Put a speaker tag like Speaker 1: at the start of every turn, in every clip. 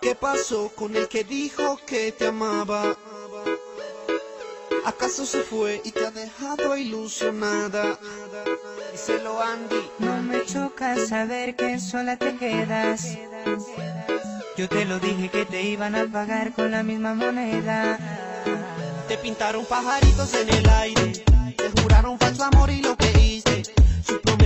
Speaker 1: ¿Qué pasó con el que dijo que te amaba? ¿Acaso se fue y te ha dejado ilusionada? Díselo Andy.
Speaker 2: No me choca saber que sola te quedas. Yo te lo dije que te iban a pagar con la misma moneda.
Speaker 1: Te pintaron pajaritos en el aire, te juraron falso amor y lo creíste.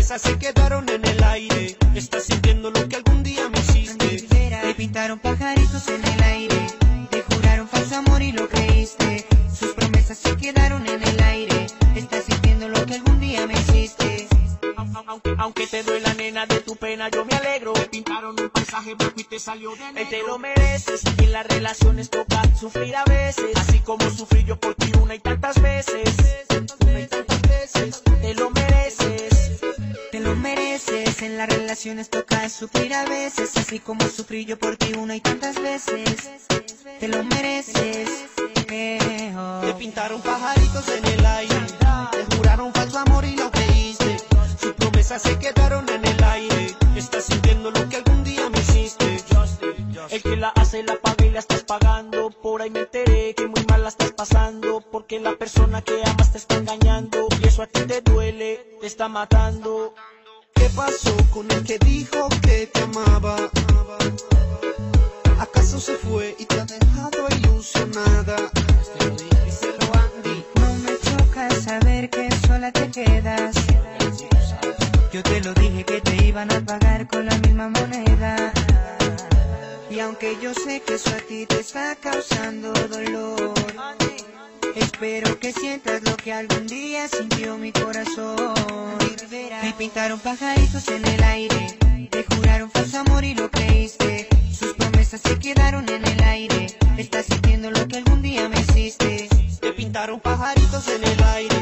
Speaker 1: Promesas se quedaron en el aire. Estás sintiendo lo que algún día me hiciste.
Speaker 2: Te pintaron pajaritos en el aire, te juraron falso amor y lo creíste. Sus promesas se quedaron en el aire. Estás sintiendo lo que algún día me hiciste.
Speaker 3: Aunque, aunque te duela nena de tu pena, yo me alegro. Te pintaron un paisaje blanco y te salió de negro. te lo mereces. En las relaciones toca sufrir a veces, así como sufrí yo por ti lo mereces,
Speaker 2: en las relaciones toca sufrir a veces, así como sufrí yo por ti una y tantas veces. Te lo mereces. eh, oh.
Speaker 1: Te pintaron pajaritos en el aire, te juraron falso amor y lo creíste. Sus promesas se quedaron en el aire. Estás sintiendo lo que algún día me hiciste.
Speaker 3: El que la hace la paga y la estás pagando. Por ahí me enteré que muy mal la estás pasando. Porque la persona que amas te está engañando. A ti te duele, te está matando.
Speaker 1: ¿Qué pasó con el que dijo que te amaba? ¿Acaso se fue y te ha dejado ilusionada?
Speaker 2: No me choca saber que sola te quedas. Yo te lo dije que te iban a pagar con la misma moneda. Y aunque yo sé que eso a ti te está causando dolor, espero que sientas lo que algún día sintió mi corazón. Me pintaron pajaritos en el aire, te juraron falso amor y lo creíste. Sus promesas se quedaron en el aire. Estás sintiendo lo que algún día me hiciste.
Speaker 1: Te pintaron pajaritos en el aire,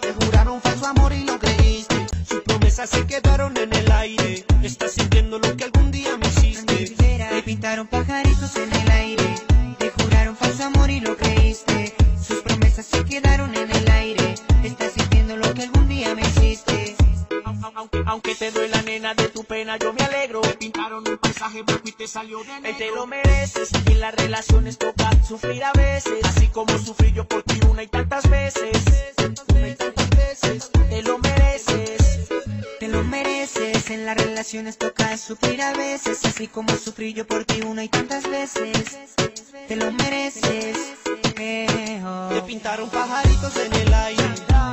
Speaker 1: te juraron falso amor y lo creíste. Sus promesas se quedaron en el aire.
Speaker 2: En el aire, te juraron falso amor y lo creíste. Sus promesas se quedaron en el aire. Estás sintiendo lo que algún día me hiciste.
Speaker 3: Aunque, aunque te duela nena de tu pena, yo me alegro. Te pintaron un paisaje blanco y te salió de negro. te lo mereces. En las relaciones toca sufrir a veces, así como sufrí yo por ti una y tantas veces. Una y tantas veces. Te lo mereces.
Speaker 2: Lo mereces, en las relaciones toca sufrir a veces, así como sufrí yo por ti una y tantas veces. Te lo mereces.
Speaker 1: Te pintaron pajaritos en el aire,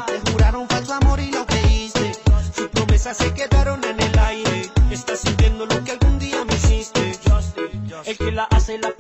Speaker 1: te juraron falso amor y lo creíste. Sus promesas se quedaron en el aire. Estás sintiendo lo que algún día me hiciste.
Speaker 3: El que la hace la